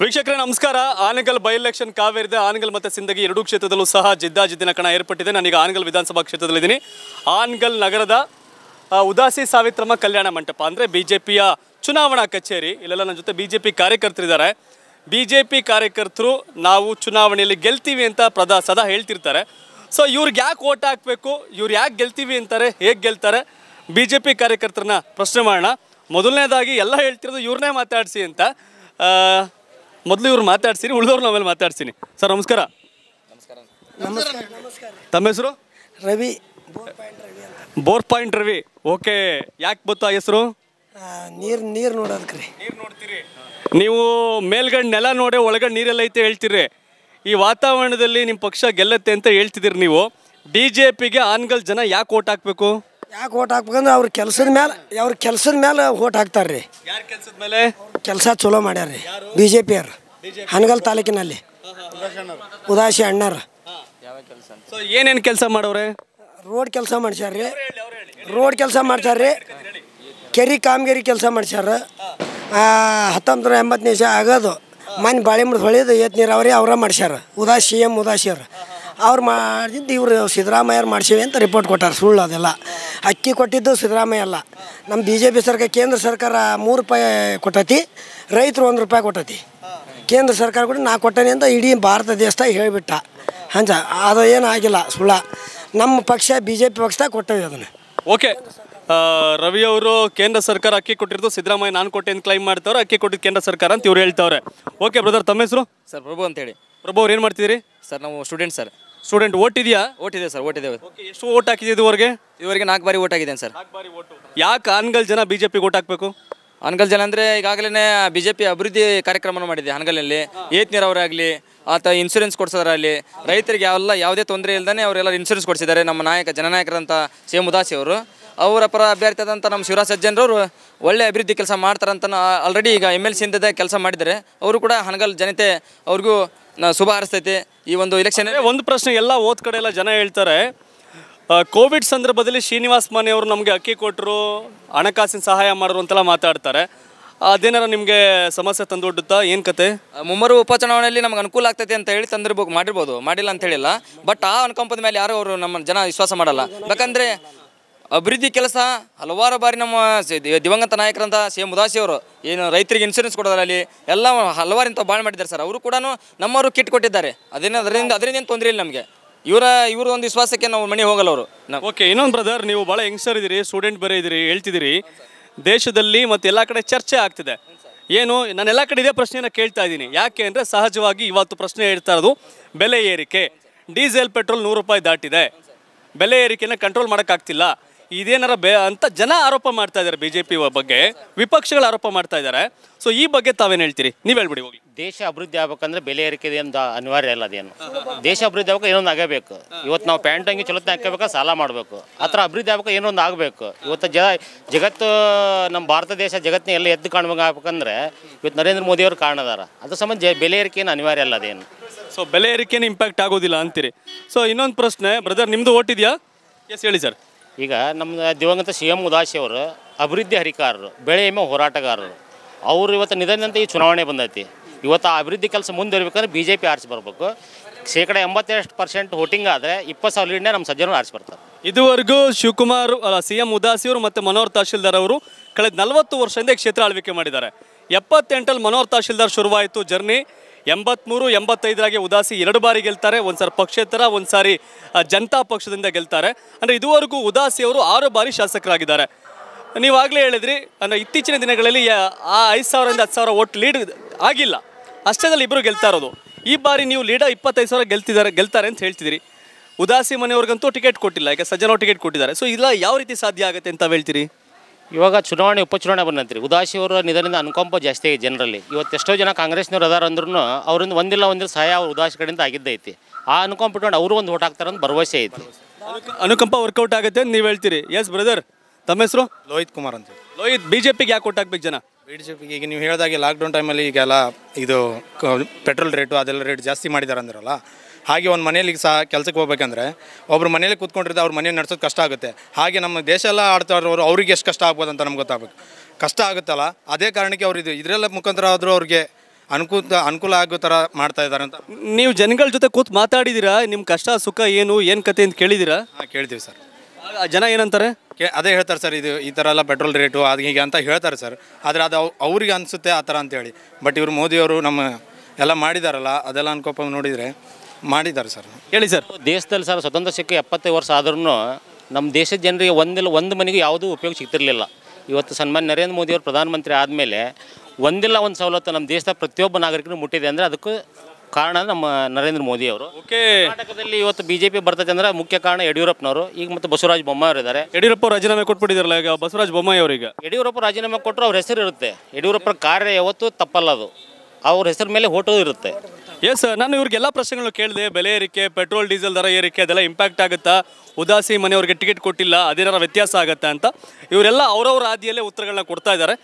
ವೀಕ್ಷಕರೇ, ನಮಸ್ಕಾರ. Hanagal by election ಕಾವೇರಿದೆ. ಆನಗಲ್ ಮತ್ತು ಸಿಂದಗಿ ಎರಡೂ ಕ್ಷೇತ್ರದಲ್ಲೂ ಸಹ ಜಿದ್ದಾಜಿದ್ದಿನ ಕಣ ಏರ್ಪಟ್ಟಿದೆ. ನಾನೀಗ ಆನಗಲ್ ವಿಧಾನಸಭಾ ಕ್ಷೇತ್ರದಲ್ಲಿದ್ದೀನಿ. ಆನಗಲ್ ನಗರದ ಉದಾಸಿ ಸಾವಿತ್ರಮ್ಮ ಕಲ್ಯಾಣ ಮಂಟಪ, ಅಂದರೆ ಬಿ ಜೆ ಪಿಯ ಚುನಾವಣಾ ಕಚೇರಿ. ಇಲ್ಲೆಲ್ಲ ನನ್ನ ಜೊತೆ ಬಿ ಜೆ ಪಿ ಕಾರ್ಯಕರ್ತರಿದ್ದಾರೆ. ಬಿ ಜೆ ಪಿ ಕಾರ್ಯಕರ್ತರು ನಾವು ಚುನಾವಣೆಯಲ್ಲಿ ಗೆಲ್ತೀವಿ ಅಂತ ಪ್ರದಾ ಸದಾ ಹೇಳ್ತಿರ್ತಾರೆ. ಸೊ ಇವ್ರಿಗೆ ಯಾಕೆ ಓಟ್ ಹಾಕಬೇಕು? ಇವ್ರು ಯಾಕೆ ಗೆಲ್ತೀವಿ ಅಂತಾರೆ? ಹೇಗೆ ಗೆಲ್ತಾರೆ? ಬಿ ಜೆ ಪಿ ಕಾರ್ಯಕರ್ತರನ್ನ ಪ್ರಶ್ನೆ ಮಾಡೋಣ. ಮೊದಲನೇದಾಗಿ ಎಲ್ಲ ಹೇಳ್ತಿರೋದು ಇವ್ರನ್ನೇ ಮಾತಾಡಿಸಿ ಅಂತ. ಮೊದಲು ಇವ್ರು ಮಾತಾಡ್ಸಿರಿ ಉಳಿದವ್ರನ್ನ ಆಮೇಲೆ ಮಾತಾಡ್ತೀನಿ ಸರ್ ನಮಸ್ಕಾರ. ತಮ್ಮ ಹೆಸರು? Ravi. Bore point Ravi. Okay ಯಾಕೆ ಗೊತ್ತಾ ಹೆಸರು? ನೀರು ನೀರು ನೋಡೋದಕ್ಕೆ ನೀರು ನೋಡ್ತೀರಿ. ನೀವು ಮೇಲ್ಗಡೆ ನೆಲ ನೋಡಿ ಒಳಗಡೆ ನೀರೆಲ್ಲ ಐತೆ ಹೇಳ್ತೀರಿ. ಈ ವಾತಾವರಣದಲ್ಲಿ ನಿಮ್ಮ ಪಕ್ಷ ಗೆಲ್ಲತ್ತೆ ಅಂತ ಹೇಳ್ತಿದ್ದೀರಿ ನೀವು. ಬಿ ಜೆ ಪಿಗೆ ಆನ್ಗಲ್ ಜನ ಯಾಕೆ ಓಟ್ ಹಾಕ್ಬೇಕು? ಯಾಕೆ ಓಟ್ ಹಾಕ್ಬೇಕಂದ್ರೆ ಅವ್ರ ಕೆಲಸದ ಮೇಲೆ ಅವ್ರ ಕೆಲಸದ ಮೇಲೆ ಓಟ್ ಹಾಕ್ತಾರೆ ರೀ ಯಾರ ಕೆಲ್ಸದ ಮೇಲೆ? ಕೆಲಸ ಚಲೋ ಮಾಡ್ಯಾರ ರೀ ಬಿ ಜೆ ಪಿಯವ್ರು ಹನಗಲ್ ತಾಲೂಕಿನಲ್ಲಿ. ಉದಾಸಿ ಅಣ್ಣಾರ ಸೊ ಏನೇನು ಕೆಲಸ ಮಾಡವ್ರೆ? ರೋಡ್ ಕೆಲಸ ಮಾಡ್ಸ್ಯಾರ ರೀ ರೋಡ್ ಕೆಲಸ ಮಾಡ್ಸ್ಯಾರ ರೀ ಕೆರಿ ಕಾಮಗಾರಿ ಕೆಲಸ ಮಾಡ್ಸ್ಯಾರ. ಹತ್ತೊಂಬತ್ತು ನೂರ ಎಂಬತ್ತು ನಿಮಿಷ ಆಗೋದು. ಮನೆ ಬಾಳೆ ಮುಡ್ದು ಹೊಳೆದು ಏತ್ ನೀರಾವರಿ ಅವರ ಮಾಡ್ಸ್ಯಾರ. ಉದಾಸಿ ಎಂ ಎಂ ಉದಾಸಿಯವ್ರು ಅವ್ರು ಮಾಡಿದ್ದು ಇವರು ಸಿದ್ದರಾಮಯ್ಯರು ಮಾಡ್ಸೀವಿ ಅಂತ ರಿಪೋರ್ಟ್ ಕೊಟ್ಟಾರೆ ಸುಳ್ಳು ಅದೆಲ್ಲ. ಅಕ್ಕಿ ಕೊಟ್ಟಿದ್ದು ಸಿದ್ದರಾಮಯ್ಯ ಅಲ್ಲ. ನಮ್ಮ ಬಿ ಜೆ ಪಿ ಸರ್ಕಾರ ಕೇಂದ್ರ ಸರ್ಕಾರ ಮೂರು ರೂಪಾಯಿ ಕೊಟ್ಟತಿ ರೈತರು ಒಂದು ರೂಪಾಯಿ ಕೊಟ್ಟತಿ. ಕೇಂದ್ರ ಸರ್ಕಾರ ಕೂಡ ನಾ ಕೊಟ್ಟನಿ ಅಂತ ಇಡೀ ಭಾರತ ದೇಶದಾಗ ಹೇಳಿಬಿಟ್ಟ. ಹಂಜ ಅದು ಏನೂ ಆಗಿಲ್ಲ ಸುಳ್ಳ. ನಮ್ಮ ಪಕ್ಷ ಬಿ ಜೆ ಪಿ ಪಕ್ಷದಾಗ ಕೊಟ್ಟವಿ ಅದನ್ನು. ಓಕೆ. ರವಿ ಅವರು ಕೇಂದ್ರ ಸರ್ಕಾರ ಅಕ್ಕಿ ಕೊಟ್ಟಿರೋದು ಸಿದ್ದರಾಮಯ್ಯ ನಾನು ಕೊಟ್ಟೆ ಅಂತ ಕ್ಲೈಮ್ ಮಾಡ್ತಾವ್ರೆ ಅಕ್ಕಿ ಕೊಟ್ಟಿದ್ದು ಕೇಂದ್ರ ಸರ್ಕಾರ ಅಂತ ಇವ್ರು ಹೇಳ್ತಾವ್ರೆ. ಓಕೆ ಬ್ರದರ್ ತಮ್ಮ ಹೆಸರು? ಸರ್ ಪ್ರಭು ಅಂತೇಳಿ. ಪ್ರಭು ಅವ್ರು ಏನು ಮಾಡ್ತಿದ್ದೀರಿ? ಸರ್ ನಾವು ಸ್ಟೂಡೆಂಟ್ ಸರ್. ಸ್ಟೂಡೆಂಟ್ ಓಟ್ ಇದೆಯಾ? ಓಟ್ ಇದೆ ಸರ್ ಓಟ್ ಇದೆ ಎಷ್ಟು ಓಟ್ ಹಾಕಿದೆ ಇದುವರೆಗೆ? ಇವರಿಗೆ ನಾಲ್ಕು ಬಾರಿ ಓಟ್ ಆಗಿದೆ ಸರ್. ಯಾಕೆ ಆನ್ಗಲ್ ಜನ ಬಿ ಜೆ ಪಿಗೆ ಓಟ್ ಹಾಕಬೇಕು? ಅನ್ಗಲ್ ಜನ ಅಂದರೆ ಈಗಾಗಲೇ ಬಿ ಜೆ ಪಿ ಅಭಿವೃದ್ಧಿ ಕಾರ್ಯಕ್ರಮ ಮಾಡಿದೆ ಹನಗಲಲ್ಲಿ ಏತ್ ನೀರಾವರಿ ಆಗಲಿ ಆತ ಇನ್ಸೂರೆನ್ಸ್ ಕೊಡ್ಸೋದ್ರಲ್ಲಿ ರೈತರಿಗೆ ಯಾವೆಲ್ಲ ಯಾವುದೇ ತೊಂದರೆ ಇಲ್ಲದೇ ಅವರೆಲ್ಲ ಇನ್ಸೂರೆನ್ಸ್ ಕೊಡಿಸಿದ್ದಾರೆ. ನಮ್ಮ ನಾಯಕ ಜನನಾಯಕರಂತ ಸಿ ಎಂ ಉದಾಸಿ ಅವರು. ಅವರ ಪರ ಅಭ್ಯರ್ಥಿ ಆದಂಥ ನಮ್ಮ ಶಿವರಾಜ್ ಸಜ್ಜನರವರು ಒಳ್ಳೆ ಅಭಿವೃದ್ಧಿ ಕೆಲಸ ಮಾಡ್ತಾರಂತ ಆಲ್ರೆಡಿ ಈಗ ಎಂ ಎಲ್ ಸಿಂದ ಕೆಲಸ ಮಾಡಿದ್ದಾರೆ. ಅವರು ಕೂಡ ಹನಗಲ್ ಜನತೆ ಅವ್ರಿಗೂ ಶುಭ ಹಾರಿಸ್ತೈತಿ. ಈ ಒಂದು ಇಲೆಕ್ಷನ್ ಒಂದು ಪ್ರಶ್ನೆ ಎಲ್ಲ ಓದ್ ಕಡೆ ಎಲ್ಲ ಜನ ಹೇಳ್ತಾರೆ ಕೋವಿಡ್ ಸಂದರ್ಭದಲ್ಲಿ ಶ್ರೀನಿವಾಸ್ ಮಾನಿ ಅವರು ನಮಗೆ ಅಕ್ಕಿ ಕೊಟ್ಟರು ಹಣಕಾಸಿನ ಸಹಾಯ ಮಾಡಿದ್ರು ಅಂತೆಲ್ಲ ಮಾತಾಡ್ತಾರೆ. ಅದೇನಾರ ನಿಮಗೆ ಸಮಸ್ಯೆ ತಂದೊಡ್ಡುತ್ತಾ ಏನು ಕತೆ? ಮುಂಬರುವ ಉಪಚುನಾವಣೆಯಲ್ಲಿ ನಮ್ಗೆ ಅನುಕೂಲ ಆಗ್ತೈತೆ ಅಂತ ಹೇಳಿ ತಂದಿರ್ಬೇಕು ಮಾಡಿರ್ಬೋದು ಮಾಡಿಲ್ಲ ಅಂತ ಹೇಳಿಲ್ಲ. ಬಟ್ ಆ ಅನುಕಂಪದ ಮೇಲೆ ಯಾರು ಅವರು ನಮ್ಮ ಜನ ವಿಶ್ವಾಸ ಮಾಡಲ್ಲ. ಯಾಕಂದರೆ ಅಭಿವೃದ್ಧಿ ಕೆಲಸ ಹಲವಾರು ಬಾರಿ ನಮ್ಮ ದಿವಂಗತ ನಾಯಕರಂತ ಸಿ ಎಂ ಉದಾಸಿ ಅವರು ಏನು ರೈತರಿಗೆ ಇನ್ಶೂರೆನ್ಸ್ ಕೊಡೋದ್ರಲ್ಲಿ ಎಲ್ಲ ಹಲವಾರು ಇಂಥ ಬಾಳ್ ಮಾಡಿದ್ದಾರೆ ಸರ್. ಅವರು ಕೂಡ ನಮ್ಮವರು ಕಿಟ್ ಕೊಟ್ಟಿದ್ದಾರೆ. ಅದೇನು ಅದರಿಂದ ಅದರಿಂದ ಏನು ತೊಂದರೆ ಇಲ್ಲ ನಮಗೆ. ಇವರ ಇವ್ರ ಒಂದು ವಿಶ್ವಾಸಕ್ಕೆ ನಾವು ಮನೆ ಹೋಗಲ್ಲ ಅವರು. ಓಕೆ, ಇನ್ನೊಂದು ಬ್ರದರ್ ನೀವು ಭಾಳ ಹೆಂಗ್ಸರ್ ಇದ್ದೀರಿ ಸ್ಟೂಡೆಂಟ್ ಬೇರೆ ಇದ್ದೀರಿ ಹೇಳ್ತಿದ್ದೀರಿ. ದೇಶದಲ್ಲಿ ಮತ್ತು ಎಲ್ಲ ಕಡೆ ಚರ್ಚೆ ಆಗ್ತಿದೆ. ಏನು, ನಾನು ಎಲ್ಲ ಕಡೆ ಇದೇ ಪ್ರಶ್ನೆಯನ್ನು ಕೇಳ್ತಾ ಇದ್ದೀನಿ. ಯಾಕೆ ಅಂದರೆ ಸಹಜವಾಗಿ ಇವತ್ತು ಪ್ರಶ್ನೆ ಹೇಳ್ತಾ ಇರೋದು ಬೆಲೆ ಏರಿಕೆ. ಡೀಸೆಲ್, ಪೆಟ್ರೋಲ್ ನೂರು ರೂಪಾಯಿ ದಾಟಿದೆ. ಬೆಲೆ ಏರಿಕೆನ ಕಂಟ್ರೋಲ್ ಮಾಡೋಕ್ಕಾಗ್ತಿಲ್ಲ. ಇದೇನಾರ ಬೇ ಅಂತ ಜನ ಆರೋಪ ಮಾಡ್ತಾ ಇದ್ದಾರೆ ಬಿ ಜೆ ಪಿ ಬಗ್ಗೆ. ವಿಪಕ್ಷಗಳು ಆರೋಪ ಮಾಡ್ತಾ ಇದ್ದಾರೆ. ಸೊ ಈ ಬಗ್ಗೆ ತಾವೇನು ಹೇಳ್ತೀರಿ? ನೀವು ಹೇಳ್ಬಿಡಿ ಹೋಗಿ ದೇಶ ಅಭಿವೃದ್ಧಿ ಆಗ್ಬೇಕಂದ್ರೆ ಬೆಲೆ ಏರಿಕೆ ಏನು ಅನಿವಾರ್ಯ ಅಲ್ಲ ಅದೇನು. ದೇಶ ಅಭಿವೃದ್ಧಿ ಆಗ್ಬೇಕು ಏನೊಂದು ಆಗಬೇಕು. ಇವತ್ತು ನಾವು ಪ್ಯಾಂಟ್ ಅಂಗಿ ಚಲೋತ್ನ ಹಾಕಬೇಕಾ ಸಾಲ ಮಾಡಬೇಕು. ಆ ಥರ ಅಭಿವೃದ್ಧಿ ಆಗ್ಬೇಕು ಏನೊಂದು ಆಗಬೇಕು. ಇವತ್ತು ಜ ಜಗತ್ತು ನಮ್ಮ ಭಾರತ ದೇಶ ಜಗತ್ತಿನ ಎಲ್ಲ ಎದ್ದು ಕಾಣ್ಬೇಕು ಆಗ್ಬೇಕಂದ್ರೆ ಇವತ್ತು ನರೇಂದ್ರ ಮೋದಿಯವರು ಕಾರಣದಾರ. ಅದ್ರ ಸಂಬಂಧ ಜ ಬೆಲೆ ಏರಿಕೆ ಏನು ಅನಿವಾರ್ಯ ಅಲ್ಲ ಅದೇನು. ಸೊ ಬೆಲೆ ಏರಿಕೆ ಇಂಪ್ಯಾಕ್ಟ್ ಆಗೋದಿಲ್ಲ ಅಂತೀರಿ. ಸೊ ಇನ್ನೊಂದು ಪ್ರಶ್ನೆ ಬ್ರದರ್ ನಿಮ್ಮದು ಓಟಿದೆಯಾ ಎಸ್ ಹೇಳಿ ಸರ್ ಈಗ ನಮ್ಮ ದಿವಂಗತ ಸಿ ಎಂ ಉದಾಸಿ ಅವರು ಅಭಿವೃದ್ಧಿ ಹರಿಕಾರರು, ಬೆಳೆ ಎಮ್ಮೆ ಹೋರಾಟಗಾರರು, ಅವರು ಇವತ್ತು ನಿಧನದಂತೆ ಈ ಚುನಾವಣೆ ಬಂದೈತಿ. ಇವತ್ತು ಆ ಅಭಿವೃದ್ಧಿ ಕೆಲಸ ಮುಂದುವರಿಬೇಕಂದ್ರೆ ಬಿ ಜೆ ಪಿ ಆರಿಸಿ ಬರಬೇಕು. ಶೇಕಡ ಎಂಬತ್ತೆರಡು ಪರ್ಸೆಂಟ್ ವೋಟಿಂಗ್ ಆದರೆ ಇಪ್ಪತ್ತು ಸಾವಿರ ಲೀಡ್ನೇ ನಮ್ಮ ಸಜ್ಜನರು ಆರಿಸಿ ಬರ್ತಾರೆ. ಇದುವರೆಗೂ ಶಿವಕುಮಾರ್ ಸಿ ಎಂ ಉದಾಸಿಯವರು ಮತ್ತು ಮನೋಹರ್ ತಹಶೀಲ್ದಾರ್ ಅವರು ಕಳೆದ ನಲವತ್ತು ವರ್ಷದಿಂದ ಕ್ಷೇತ್ರ ಆಳ್ವಿಕೆ ಮಾಡಿದ್ದಾರೆ. ಎಪ್ಪತ್ತೆಂಟಲ್ಲಿ ಮನೋಹರ್ ತಹಶೀಲ್ದಾರ್ ಶುರುವಾಯಿತು ಜರ್ನಿ. ಎಂಬತ್ಮೂರು ಎಂಬತ್ತೈದರಾಗೆ ಉದಾಸಿ ಎರಡು ಬಾರಿ ಗೆಲ್ತಾರೆ. ಒಂದು ಸಾರಿ ಪಕ್ಷೇತರ ಒಂದು ಸಾರಿ ಆ, ಜನತಾ ಪಕ್ಷದಿಂದ ಗೆಲ್ತಾರೆ. ಅಂದರೆ ಇದುವರೆಗೂ ಉದಾಸಿ ಅವರು ಆರು ಬಾರಿ ಶಾಸಕರಾಗಿದ್ದಾರೆ. ನೀವಾಗಲೇ ಹೇಳಿದ್ರಿ ಅಂದರೆ ಇತ್ತೀಚಿನ ದಿನಗಳಲ್ಲಿ ಆ ಐದು ಸಾವಿರದಿಂದ ಹತ್ತು ಸಾವಿರ ಓಟ್ ಲೀಡ್ ಆಗಿಲ್ಲ. ಅಷ್ಟೇದಲ್ಲಿ ಇಬ್ಬರು ಗೆಲ್ತಾ ಇರೋದು. ಈ ಬಾರಿ ನೀವು ಲೀಡ ಇಪ್ಪತ್ತೈದು ಸಾವಿರ ಗೆಲ್ತಿದ್ದಾರೆ ಗೆಲ್ತಾರೆ ಅಂತ ಹೇಳ್ತಿದ್ದೀರಿ. ಉದಾಸಿ ಮನೆಯವ್ರಿಗಂತೂ ಟಿಕೆಟ್ ಕೊಟ್ಟಿಲ್ಲ ಈಗ ಸಜ್ಜನವ್ರು ಟಿಕೆಟ್ ಕೊಟ್ಟಿದ್ದಾರೆ. ಸೊ ಇಲ್ಲ ಯಾವ ರೀತಿ ಸಾಧ್ಯ ಆಗುತ್ತೆ ಅಂತ ಹೇಳ್ತೀರಿ? ಇವಾಗ ಚುನಾವಣೆ ಉಪಚುನಾವಣೆ ಬಂದಂತ್ರಿ ಉದಾಸಿ ಅವರ ನಿಧನದಿಂದ ಅನುಕಂಪ ಜಾಸ್ತಿ ಆಗಿದೆ ಜನರಲ್ಲಿ. ಇವತ್ತು ಎಷ್ಟೋ ಜನ ಕಾಂಗ್ರೆಸ್ನವ್ರು ಅದಾರ ಅಂದ್ರೂ ಅವರಿಂದ ಒಂದಿಲ್ಲ ಒಂದಿಲ್ಲ ಸಹಾಯ ಅವ್ರು ಉದಾಸಿ ಕಡೆಯಿಂದ ಆಗಿದ್ದೈತಿ ಆ ಅನುಕಂಪ ಇಟ್ಕೊಂಡು ಅವರು ಒಂದು ಓಟ್ ಹಾಕ್ತಾರೆ ಅಂತ ಭರವಸೆ ಐತಿ. ಅನುಕಂಪ ವರ್ಕೌಟ್ ಆಗುತ್ತೆ ಅಂತ ನೀವು ಹೇಳ್ತೀರಿ. ಎಸ್ ಬ್ರದರ್ ತಮ್ಮ ಹೆಸರು? ಲೋಹಿತ್ ಕುಮಾರ್ ಅಂತ ಲೋಹಿತ್ ಬಿ ಜೆ ಪಿಗೆ ಯಾಕೆ ಕೊಟ್ಟಾಕ್ಬೇಕು ಜನ? ಬಿ ಜೆ ಪಿಗೆ ಈಗ ನೀವು ಹೇಳಿದಾಗೆ ಲಾಕ್ಡೌನ್ ಟೈಮಲ್ಲಿ ಈಗೆಲ್ಲ ಇದು ಪೆಟ್ರೋಲ್ ರೇಟು ಅದೆಲ್ಲ ರೇಟ್ ಜಾಸ್ತಿ ಮಾಡಿದ್ದಾರೆ ಅಂದ್ರಲ್ಲ. ಹಾಗೆ ಒಂದು ಮನೇಲಿ ಸಹ ಕೆಲಸಕ್ಕೆ ಹೋಗ್ಬೇಕಂದ್ರೆ ಒಬ್ರು ಮನೇಲಿ ಕೂತ್ಕೊಂಡಿರ್ತಾರೆ ಅವ್ರ ಮನೆ ನಡೆಸೋದು ಕಷ್ಟ ಆಗುತ್ತೆ. ಹಾಗೆ ನಮ್ಮ ದೇಶ ಎಲ್ಲ ಆಡ್ತಾ ಇರೋರು ಅವ್ರಿಗೆ ಎಷ್ಟು ಕಷ್ಟ ಆಗ್ಬೋದು ಅಂತ ನಮ್ಗೆ ಗೊತ್ತಾಗಬೇಕು. ಕಷ್ಟ ಆಗುತ್ತಲ್ಲ ಅದೇ ಕಾರಣಕ್ಕೆ ಅವ್ರು ಇದು ಇದರೆಲ್ಲ ಮುಖಾಂತರ ಆದರೂ ಅವ್ರಿಗೆ ಅನುಕೂಲ ಅನುಕೂಲ ಆಗೋ ಥರ ಮಾಡ್ತಾ ಇದ್ದಾರೆ ಅಂತ. ನೀವು ಜನಗಳ ಜೊತೆ ಕೂತ್ ಮಾತಾಡಿದ್ದೀರಾ ನಿಮ್ಮ ಕಷ್ಟ ಸುಖ ಏನು ಏನು ಕತೆ ಅಂತ ಕೇಳಿದ್ದೀರಾ ಹಾಂ ಕೇಳ್ತೀವಿ ಸರ್. ಜನ ಏನಂತಾರೆ? ಕೇ ಅದೇ ಹೇಳ್ತಾರೆ ಸರ್ ಇದು ಈ ಥರ ಎಲ್ಲ ಪೆಟ್ರೋಲ್ ರೇಟು ಅದು ಹೀಗೆ ಅಂತ ಹೇಳ್ತಾರೆ ಸರ್. ಆದರೆ ಅದು ಅವ್- ಅವ್ರಿಗೆ ಅನಿಸುತ್ತೆ ಆ ಥರ ಅಂತೇಳಿ. ಬಟ್ ಇವರು ಮೋದಿಯವರು ನಮ್ಮ ಎಲ್ಲ ಮಾಡಿದಾರಲ್ಲ ಅದೆಲ್ಲ ಅನ್ಕೋಪ ನೋಡಿದರೆ ಮಾಡಿದ್ದಾರೆ ಸರ್. ಹೇಳಿ ಸರ್. ದೇಶದಲ್ಲಿ ಸರ್ ಸ್ವತಂತ್ರ ಸಿಕ್ಕ ಎಪ್ಪತ್ತೈದು ವರ್ಷ ಆದ್ರೂ ನಮ್ಮ ದೇಶದ ಜನರಿಗೆ ಒಂದಿಲ್ಲ ಒಂದು ಮನೆಗೆ ಯಾವುದೂ ಉಪಯೋಗ ಸಿಗ್ತಿರಲಿಲ್ಲ. ಇವತ್ತು ಸನ್ಮಾನ್ಯ ನರೇಂದ್ರ ಮೋದಿ ಅವರು ಪ್ರಧಾನಮಂತ್ರಿ ಆದಮೇಲೆ ಒಂದಿಲ್ಲ ಒಂದು ಸವಲತ್ತು ನಮ್ಮ ದೇಶದ ಪ್ರತಿಯೊಬ್ಬ ನಾಗರಿಕರು ಮುಟ್ಟಿದೆ ಅಂದರೆ ಅದಕ್ಕೆ ಕಾರಣ ನಮ್ಮ ನರೇಂದ್ರ ಮೋದಿ ಅವರು ಓಕೆ. ಕರ್ನಾಟಕದಲ್ಲಿ ಇವತ್ತು ಬಿ ಜೆ ಪಿ ಬರ್ತದೆ ಅಂದರೆ ಮುಖ್ಯ ಕಾರಣ ಯಡಿಯೂರಪ್ಪನವರು. ಈಗ ಮತ್ತು ಬಸವರಾಜ ಬೊಮ್ಮಾಯಿ ಇದ್ದಾರೆ. ಯಡಿಯೂರಪ್ಪ ಅವ್ರು ರಾಜೀನಾಮೆ ಕೊಟ್ಬಿಟ್ಟಿದಾರಲ್ಲ ಈಗ ಬಸವರಾಜ ಬೊಮ್ಮಾಯಿ ಅವರಿಗೆ ಯಡಿಯೂರಪ್ಪ ರಾಜೀನಾಮೆ ಕೊಟ್ಟರು ಅವ್ರ ಹೆಸರು ಇರುತ್ತೆ. ಯಡಿಯೂರಪ್ಪರ ಕಾರ್ಯ ಯಾವತ್ತೂ ತಪ್ಪಲ್ಲ ಅದು. ಅವ್ರ ಹೆಸರ ಮೇಲೆ ಹೋಟೋ ಇರುತ್ತೆ. ಎಸ್ ಸರ್ ನಾನು ಇವ್ರಿಗೆಲ್ಲ ಪ್ರಶ್ನೆಗಳು ಕೇಳಿದೆ ಬೆಲೆ ಏರಿಕೆ ಪೆಟ್ರೋಲ್ ಡೀಸೆಲ್ ದರ ಏರಿಕೆ ಅದೆಲ್ಲ ಇಂಪ್ಯಾಕ್ಟ್ ಆಗುತ್ತಾ? ಉದಾಸಿ ಮನೆಯವ್ರಿಗೆ ಟಿಕೆಟ್ ಕೊಟ್ಟಿಲ್ಲ ಅದೇನಾರ ವ್ಯತ್ಯಾಸ ಆಗುತ್ತೆ ಅಂತ. ಇವರೆಲ್ಲ ಅವರವ್ರ ಆದಿಯಲ್ಲೇ ಉತ್ತರಗಳನ್ನ ಕೊಡ್ತಾ ಇದ್ದಾರೆ.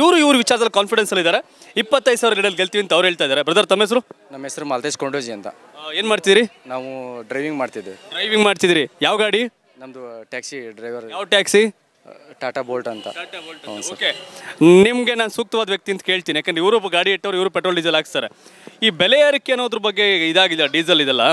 ಇವರು ಇವ್ರ ವಿಚಾರದಲ್ಲಿ ಕಾನ್ಫಿಡೆನ್ಸ್ ಅಲ್ಲಿ ಇದ್ದಾರೆ. ಇಪ್ಪತ್ತೈದು ಸಾವಿರ ಗಿಡಲ್ಲಿ ಗೆಲ್ತೀವಿ ಅಂತ ಅವ್ರು ಹೇಳ್ತಾ ಇದ್ದಾರೆ. ಬ್ರದರ್ ತಮ್ಮ ಹೆಸರು? ನಮ್ಮ ಹೆಸರು ಮಾಲ್ತೇಶ್ ಕೊಂಡೋಜಿ ಅಂತ. ಏನು ಮಾಡ್ತೀರಿ ನಾವು ಡ್ರೈವಿಂಗ್ ಮಾಡ್ತಿದ್ವಿ ಡ್ರೈವಿಂಗ್ ಮಾಡ್ತಿದ್ದೀರಿ. ಯಾವ ಗಾಡಿ? ನಮ್ಮದು ಟ್ಯಾಕ್ಸಿ ಡ್ರೈವರ್ ಯಾವ ಟ್ಯಾಕ್ಸಿ ಟಾಟಾ ಬೋಲ್ಟ್ ಅಂತ. ಓಕೆ. ನಿಮಗೆ ನಾನು ಸೂಕ್ತವಾದ ವ್ಯಕ್ತಿ ಅಂತ ಕೇಳ್ತೀನಿ. ಯಾಕಂದ್ರೆ ಇವರು ಗಾಡಿ ಇಟ್ಟವ್ರು ಇವರು ಪೆಟ್ರೋಲ್ ಡೀಸೆಲ್ ಹಾಕ್ತಾರೆ ಈ ಬೆಲೆ ಏರಿಕೆ ಅನ್ನೋದ್ರ ಬಗ್ಗೆ ಇದಾಗಿದೆ ಡೀಸೆಲ್ ಇದೆಲ್ಲ.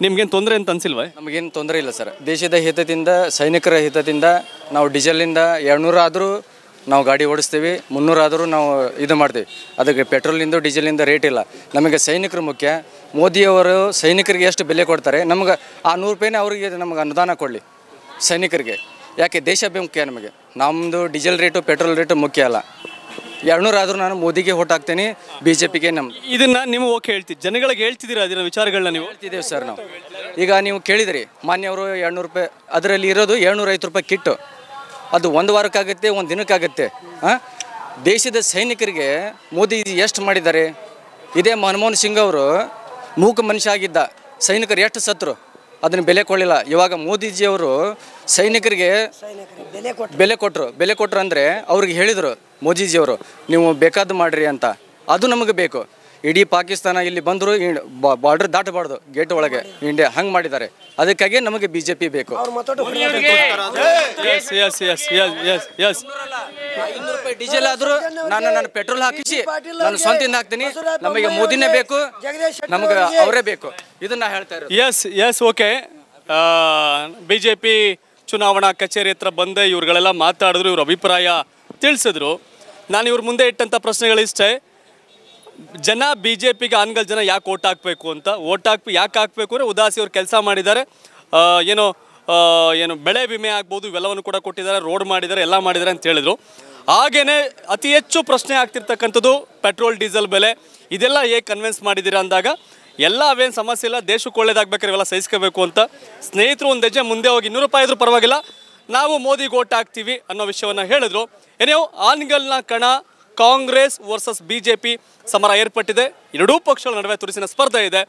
ನಿಮ್ಗೇನು ತೊಂದರೆ ಅಂತ ಅನ್ಸಿಲ್ವಾ? ನಮಗೇನು ತೊಂದರೆ ಇಲ್ಲ ಸರ್. ದೇಶದ ಹಿತದಿಂದ ಸೈನಿಕರ ಹಿತದಿಂದ ನಾವು ಡೀಸೆಲಿಂದ ಎರಡುನೂರು ಆದರೂ ನಾವು ಗಾಡಿ ಓಡಿಸ್ತೀವಿ ಮುನ್ನೂರು ಆದರೂ ನಾವು ಇದು ಮಾಡ್ತೀವಿ. ಅದಕ್ಕೆ ಪೆಟ್ರೋಲಿಂದ ಡೀಸೆಲಿಂದ ರೇಟ್ ಇಲ್ಲ. ನಮಗೆ ಸೈನಿಕರು ಮುಖ್ಯ. ಮೋದಿಯವರು ಸೈನಿಕರಿಗೆ ಎಷ್ಟು ಬೆಲೆ ಕೊಡ್ತಾರೆ? ನಮ್ಗೆ ಆ ನೂರು ರೂಪಾಯಿನೇ ಅವರಿಗೆ ನಮಗೆ ಅನುದಾನ ಕೊಡಲಿ ಸೈನಿಕರಿಗೆ. ಯಾಕೆ ದೇಶ ಮುಖ್ಯ ನಮಗೆ? ನಮ್ಮದು ಡೀಸೆಲ್ ರೇಟು ಪೆಟ್ರೋಲ್ ರೇಟು ಮುಖ್ಯ ಅಲ್ಲ. ಎರಡ್ನೂರು ಆದರೂ ನಾನು ಮೋದಿಗೆ ಓಟ್ ಹಾಕ್ತೀನಿ ಬಿ ಜೆ ಪಿಗೆ ನಮ್ಮ ಇದನ್ನು ನೀವು ಓಕೆ ಹೇಳ್ತೀವಿ ಜನಗಳಿಗೆ ಹೇಳ್ತಿದ್ದೀರಾ ಅದರ ವಿಚಾರಗಳನ್ನ ನೀವು? ಹೇಳ್ತಿದ್ದೇವೆ ಸರ್ ನಾವು. ಈಗ ನೀವು ಕೇಳಿದ್ರಿ ಮಾನ್ಯವರು ಎರಡುನೂರು ರೂಪಾಯಿ ಅದರಲ್ಲಿ ಇರೋದು ಏಳ್ನೂರ ಐವತ್ತು ರೂಪಾಯಿ ಕಿಟ್ಟು. ಅದು ಒಂದು ವಾರಕ್ಕಾಗುತ್ತೆ ಒಂದು ದಿನಕ್ಕಾಗುತ್ತೆ. ಹಾಂ ದೇಶದ ಸೈನಿಕರಿಗೆ ಮೋದಿ ಎಷ್ಟು ಮಾಡಿದ್ದಾರೆ? ಇದೇ ಮನಮೋಹನ್ ಸಿಂಗ್ ಅವರು ಮೂಕ ಮನುಷ್ಯ ಆಗಿದ್ದ. ಸೈನಿಕರು ಎಷ್ಟು ಸತ್ರು? ಅದನ್ನು ಬೆಲೆ ಕೊಡಲಿಲ್ಲ. ಇವಾಗ ಮೋದಿಜಿಯವರು ಸೈನಿಕರಿಗೆ ಬೆಲೆ ಕೊಟ್ಟು ಬೆಲೆ ಕೊಟ್ಟರು ಬೆಲೆ ಕೊಟ್ಟರು ಅಂದರೆ ಅವ್ರಿಗೆ ಹೇಳಿದರು ಮೋದಿಜಿಯವರು ನೀವು ಬೇಕಾದ್ದು ಮಾಡ್ರಿ ಅಂತ. ಅದು ನಮಗೆ ಬೇಕು. ಇಡೀ ಪಾಕಿಸ್ತಾನ ಇಲ್ಲಿ ಬಂದರು ಬಾರ್ಡರ್ ದಾಟಬಾರ್ದು ಗೇಟ್ ಒಳಗೆ. ಇಂಡಿಯಾ ಹಂಗೆ ಮಾಡಿದ್ದಾರೆ. ಅದಕ್ಕಾಗಿ ನಮಗೆ ಬಿ ಜೆ ಪಿ ಬೇಕು ರೂಪಾಯಿ ಡೀಸೆಲ್ ಆದರೂ ನಾನು ನನ್ನ ಪೆಟ್ರೋಲ್ ಹಾಕಿಸಿ ನಾನು ಸ್ವಂತಿಂದ ಹಾಕ್ತೀನಿ. ನಮಗೆ ಮೋದಿನೇ ಬೇಕು ನಮಗೆ ಅವರೇ ಬೇಕು. ಇದನ್ನ ಹೇಳ್ತಾ ಇರೋದು. S S okay B J P ಚುನಾವಣಾ ಕಚೇರಿ ಹತ್ರ ಬಂದೆ ಇವ್ರುಗಳೆಲ್ಲ ಮಾತಾಡಿದ್ರು ಇವ್ರ ಅಭಿಪ್ರಾಯ ತಿಳಿಸಿದ್ರು. ನಾನು ಇವ್ರ ಮುಂದೆ ಇಟ್ಟಂಥ ಪ್ರಶ್ನೆಗಳಿಷ್ಟೇ. ಜನ ಬಿ ಜೆ ಪಿಗೆ ಆನ್ಗಲ್ ಜನ ಯಾಕೆ ಓಟ್ ಹಾಕಬೇಕು ಅಂತ? ಓಟ್ ಹಾಕ್ ಯಾಕೆ ಹಾಕಬೇಕು ಅಂದರೆ ಉದಾಸಿ ಅವ್ರು ಕೆಲಸ ಮಾಡಿದ್ದಾರೆ. ಆ, ಏನೋ ಏನು ಬೆಳೆ ವಿಮೆ ಆಗ್ಬೋದು, ಇವೆಲ್ಲವನ್ನು ಕೂಡ ಕೊಟ್ಟಿದ್ದಾರೆ ರೋಡ್ ಮಾಡಿದ್ದಾರೆ, ಎಲ್ಲ ಮಾಡಿದ್ದಾರೆ ಅಂತ ಹೇಳಿದರು. ಹಾಗೇ ಅತಿ ಹೆಚ್ಚು ಪ್ರಶ್ನೆ ಆಗ್ತಿರ್ತಕ್ಕಂಥದ್ದು ಪೆಟ್ರೋಲ್ ಡೀಸೆಲ್ ಬೆಲೆ. ಇದೆಲ್ಲ ಹೇಗೆ ಕನ್ವಿನ್ಸ್ ಮಾಡಿದ್ದೀರಾ ಅಂದಾಗ, ಎಲ್ಲ ಅವೇನು ಸಮಸ್ಯೆ ಇಲ್ಲ, ದೇಶಕ್ಕೆ ಒಳ್ಳೇದಾಗಬೇಕಾದ್ರೆ ಇವೆಲ್ಲ ಸಹಿಸ್ಕೋಬೇಕು ಅಂತ. ಸ್ನೇಹಿತರು ಒಂದು ಹೆಜ್ಜೆ ಮುಂದೆ ಹೋಗಿ, ಇನ್ನೂರು ರೂಪಾಯಿ ಇದ್ರೂ ಪರವಾಗಿಲ್ಲ, ನಾವು ಮೋದಿಗೆ ಓಟ್ ಹಾಕ್ತೀವಿ ಅನ್ನೋ ವಿಷಯವನ್ನು ಹೇಳಿದ್ರು. ಏನೇ ಆನ್ಗಲ್ನ ಕಣ ಕಾಂಗ್ರೆಸ್ ವರ್ಸಸ್ ಬಿ ಸಮರ ಏರ್ಪಟ್ಟಿದೆ. ಎರಡೂ ಪಕ್ಷಗಳ ನಡುವೆ ತುರಿಸಿನ ಸ್ಪರ್ಧೆ ಇದೆ.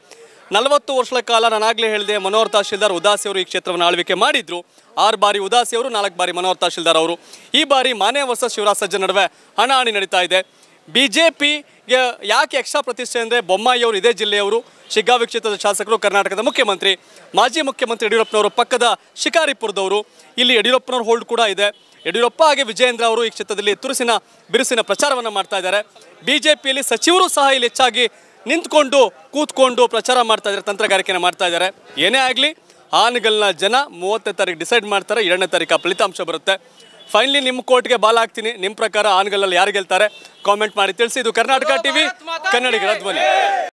ನಲವತ್ತು ವರ್ಷಗಳ ಕಾಲ ನಾನಾಗಲೇ ಹೇಳಿದೆ, ಮನೋಹರ್ ತಹಶೀಲ್ದಾರ್ ಉದಾಸಿ ಅವರು ಈ ಕ್ಷೇತ್ರವನ್ನು ಆಳ್ವಿಕೆ ಮಾಡಿದ್ರು. ಆರು ಬಾರಿ ಉದಾಸಿ ಅವರು, ನಾಲ್ಕು ಬಾರಿ ಮನೋಹರ್ ತಹಶೀಲ್ದಾರ್ ಅವರು. ಈ ಬಾರಿ ಮಾನೆ ವರ್ಷ ಶಿವರಾಜ್ ಸಜ್ಜನ್ ನಡುವೆ ಹಣಾಹಣಿ ನಡೀತಾ ಇದೆ. ಬಿ ಜೆ ಪಿಗೆ ಯಾಕೆ ಎಕ್ಸ್ಟ್ರಾ ಪ್ರತಿಷ್ಠೆ ಅಂದರೆ ಬೊಮ್ಮಾಯಿ ಅವರು ಇದೇ ಜಿಲ್ಲೆಯವರು, ಶಿಗ್ಗಾವಿ ಕ್ಷೇತ್ರದ ಶಾಸಕರು, ಕರ್ನಾಟಕದ ಮುಖ್ಯಮಂತ್ರಿ, ಮಾಜಿ ಮುಖ್ಯಮಂತ್ರಿ ಯಡಿಯೂರಪ್ಪನವರು ಪಕ್ಕದ ಶಿಕಾರಿಪುರದವರು. ಇಲ್ಲಿ ಯಡಿಯೂರಪ್ಪನವ್ರ ಹೋಲ್ಡ್ ಕೂಡ ಇದೆ. ಯಡಿಯೂರಪ್ಪ ಹಾಗೆ ವಿಜಯೇಂದ್ರ ಅವರು ಈ ಕ್ಷೇತ್ರದಲ್ಲಿ ತುರುಸಿನ, ಬಿರುಸಿನ ಪ್ರಚಾರವನ್ನು ಮಾಡ್ತಾ ಇದ್ದಾರೆ. ಪಿಯಲ್ಲಿ ಸಚಿವರು ಸಹ ಇಲ್ಲಿ ಹೆಚ್ಚಾಗಿ ನಿಂತ್ಕೊಂಡು ಕೂತ್ಕೊಂಡು ಪ್ರಚಾರ ಮಾಡ್ತಾ ಇದ್ದಾರೆ ತಂತ್ರಗಾರಿಕೆಯನ್ನು ಮಾಡ್ತಾ ಇದ್ದಾರೆ. ಏನೇ ಆಗಲಿ ಆನಗಲ್ನ ಜನ ಮೂವತ್ತನೇ ತಾರೀಕು ಡಿಸೈಡ್ ಮಾಡ್ತಾರೆ ಎರಡನೇ ತಾರೀಕು ಆ ಫಲಿತಾಂಶ ಬರುತ್ತೆ. ಫೈನಲಿ ನಿಮ್ಮ ಕೋರ್ಟ್ಗೆ ಬಾಲ್ ಹಾಕ್ತೀನಿ. ನಿಮ್ಮ ಪ್ರಕಾರ ಆನ್ಗಲ್ಲಲ್ಲಿ ಯಾರು ಗೆಲ್ತಾರೆ? ಕಾಮೆಂಟ್ ಮಾಡಿ ತಿಳಿಸಿ. ಇದು ಕರ್ನಾಟಕ ಟಿವಿ ಕನ್ನಡಿಗರ ಧ್ವನಿ.